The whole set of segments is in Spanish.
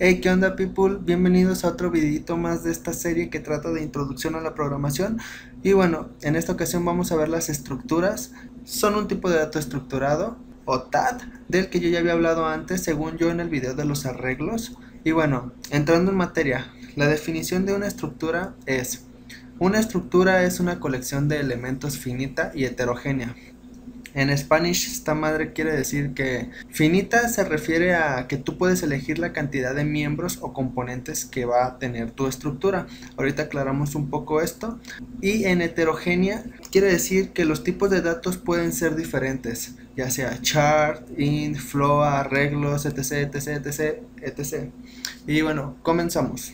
Hey, ¿qué onda people? Bienvenidos a otro videito más de esta serie que trata de introducción a la programación. Y bueno, en esta ocasión vamos a ver las estructuras. Son un tipo de dato estructurado, o TAD, del que yo ya había hablado antes, según yo en el video de los arreglos. Y bueno, entrando en materia, la definición de una estructura es... Una estructura es una colección de elementos finita y heterogénea, en Spanish esta madre quiere decir que finita se refiere a que tú puedes elegir la cantidad de miembros o componentes que va a tener tu estructura. Ahorita aclaramos un poco esto. Y en heterogénea quiere decir que los tipos de datos pueden ser diferentes, ya sea chart, int, flow, arreglos, etc, etc, etc, etc. Y bueno, comenzamos.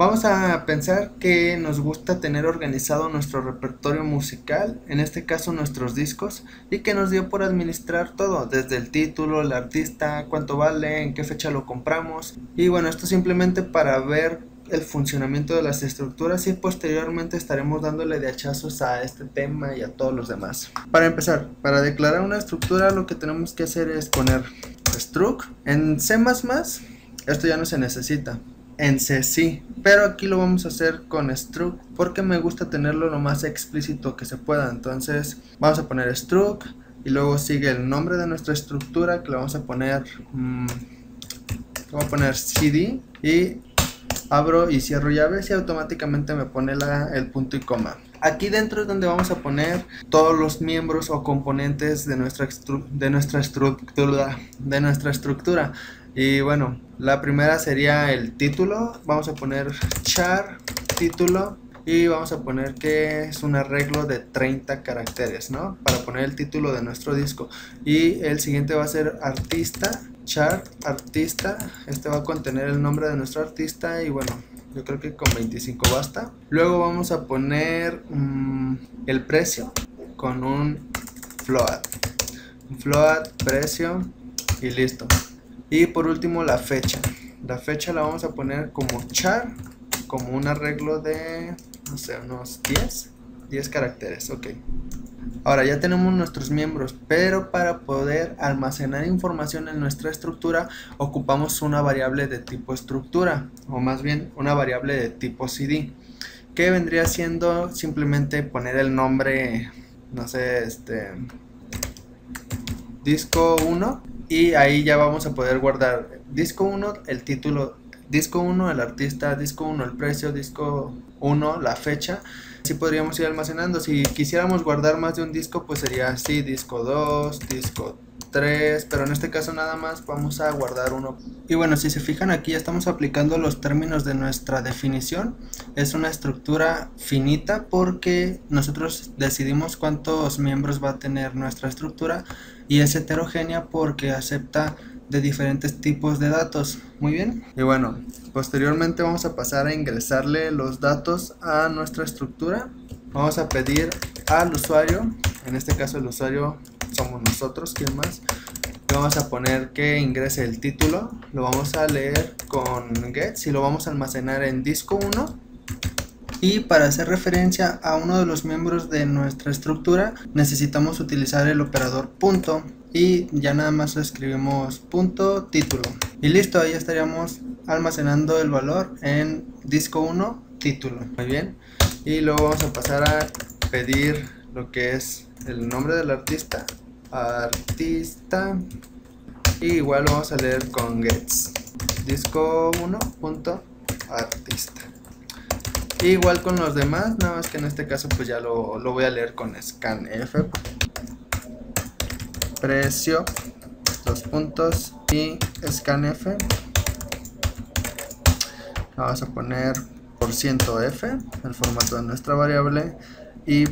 Vamos a pensar que nos gusta tener organizado nuestro repertorio musical, en este caso nuestros discos, y que nos dio por administrar todo, desde el título, el artista, cuánto vale, en qué fecha lo compramos. Y bueno, esto simplemente para ver el funcionamiento de las estructuras y posteriormente estaremos dándole de hachazos a este tema y a todos los demás. Para empezar, para declarar una estructura lo que tenemos que hacer es poner struct en C++, esto ya no se necesita, en sí, pero aquí lo vamos a hacer con struct porque me gusta tenerlo lo más explícito que se pueda. Entonces vamos a poner struct y luego sigue el nombre de nuestra estructura que le vamos a poner, mm, a poner cd y abro y cierro llaves y automáticamente me pone el punto y coma. Aquí dentro es donde vamos a poner todos los miembros o componentes de nuestra, de nuestra estructura. De nuestra estructura. Y bueno, la primera sería el título. Vamos a poner char título y vamos a poner que es un arreglo de 30 caracteres, ¿no? Para poner el título de nuestro disco. Y el siguiente va a ser artista, chart, artista. Este va a contener el nombre de nuestro artista y bueno, yo creo que con 25 basta. Luego vamos a poner mm, el precio con un float. Un float, precio y listo. Y por último la fecha. La fecha la vamos a poner como char, como un arreglo de, no sé, unos 10, 10 caracteres, ok. Ahora ya tenemos nuestros miembros, pero para poder almacenar información en nuestra estructura ocupamos una variable de tipo estructura, o más bien una variable de tipo CD, que vendría siendo simplemente poner el nombre, no sé, este, disco 1 y ahí ya vamos a poder guardar disco 1, el título, disco 1, el artista, disco 1, el precio, disco 1, la fecha. Así podríamos ir almacenando. Si quisiéramos guardar más de un disco, pues sería así, disco 2, disco 3, pero en este caso nada más vamos a guardar uno. Y bueno, si se fijan aquí ya estamos aplicando los términos de nuestra definición. Es una estructura finita porque nosotros decidimos cuántos miembros va a tener nuestra estructura y es heterogénea porque acepta de diferentes tipos de datos. Muy bien. Y bueno, posteriormente vamos a pasar a ingresarle los datos a nuestra estructura. Vamos a pedir al usuario, en este caso el usuario somos nosotros, ¿quién más? Le vamos a poner que ingrese el título, lo vamos a leer con get y lo vamos a almacenar en disco 1 y para hacer referencia a uno de los miembros de nuestra estructura necesitamos utilizar el operador punto. Y ya nada más escribimos punto título. Y listo ahí estaríamos almacenando el valor en disco 1 título. Muy bien. Y luego vamos a pasar a pedir lo que es el nombre del artista artista y igual lo vamos a leer con gets disco 1 punto artista igual con los demás, nada más que en este caso pues ya lo, voy a leer con scanf. Precio, dos puntos y scanf. Vamos a poner por ciento F, el formato de nuestra variable. Y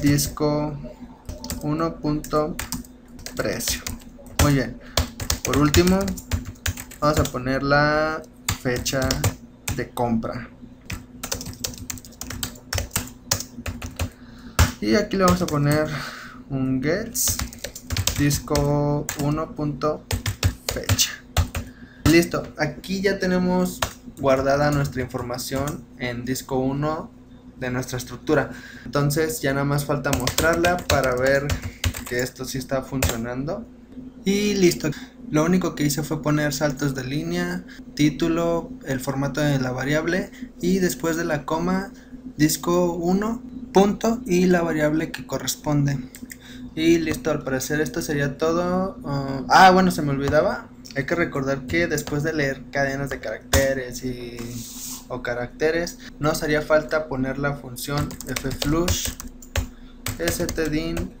disco 1 punto precio. Muy bien. Por último, vamos a poner la fecha de compra. y aquí le vamos a poner un gets disco 1.fecha listo aquí ya tenemos guardada nuestra información en disco 1 de nuestra estructura entonces ya nada más falta mostrarla para ver que esto sí está funcionando y listo Lo único que hice fue poner saltos de línea, título, el formato de la variable y después de la coma disco 1, punto y la variable que corresponde. Y listo, al parecer esto sería todo. Uh, ah, bueno, se me olvidaba. Hay que recordar que después de leer cadenas de caracteres y o caracteres, nos haría falta poner la función fflush stdin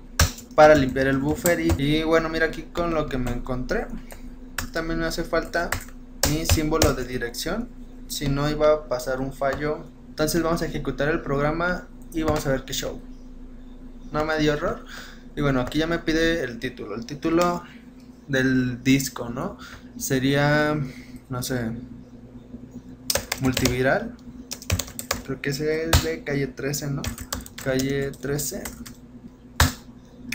para limpiar el buffer y, bueno mira aquí con lo que me encontré. También me hace falta mi símbolo de dirección si no iba a pasar un fallo. Entonces vamos a ejecutar el programa y vamos a ver qué show. No me dio error. Y bueno aquí ya me pide el título. El título del disco no sería no sé multiviral. Creo que ese es de calle 13 no calle 13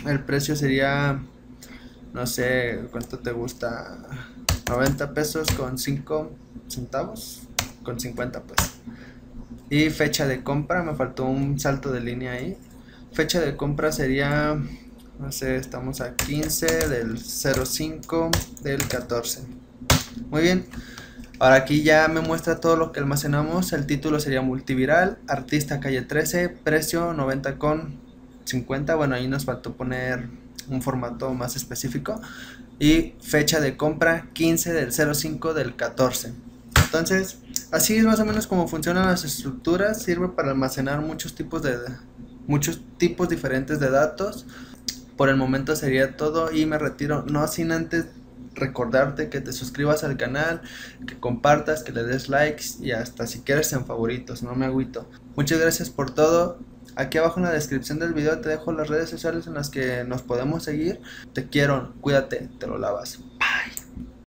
el precio sería no sé cuánto te gusta 90 pesos con 5 centavos con 50 pues. Y fecha de compra me faltó un salto de línea ahí. Fecha de compra sería no sé estamos a 15 del 05 del 14 muy bien Ahora aquí ya me muestra todo lo que almacenamos. El título sería multiviral, artista calle 13, precio 90 con 50. Bueno, ahí nos faltó poner un formato más específico. Y fecha de compra 15 del 05 del 14. Entonces, así es más o menos como funcionan las estructuras. Sirve para almacenar muchos tipos de muchos tipos diferentes de datos. Por el momento sería todo y me retiro, no sin antes recordarte que te suscribas al canal, que compartas, que le des likes y hasta si quieres en favoritos, no me agüito. Muchas gracias por todo. Aquí abajo en la descripción del video te dejo las redes sociales en las que nos podemos seguir. Te quiero, cuídate, te lo lavas.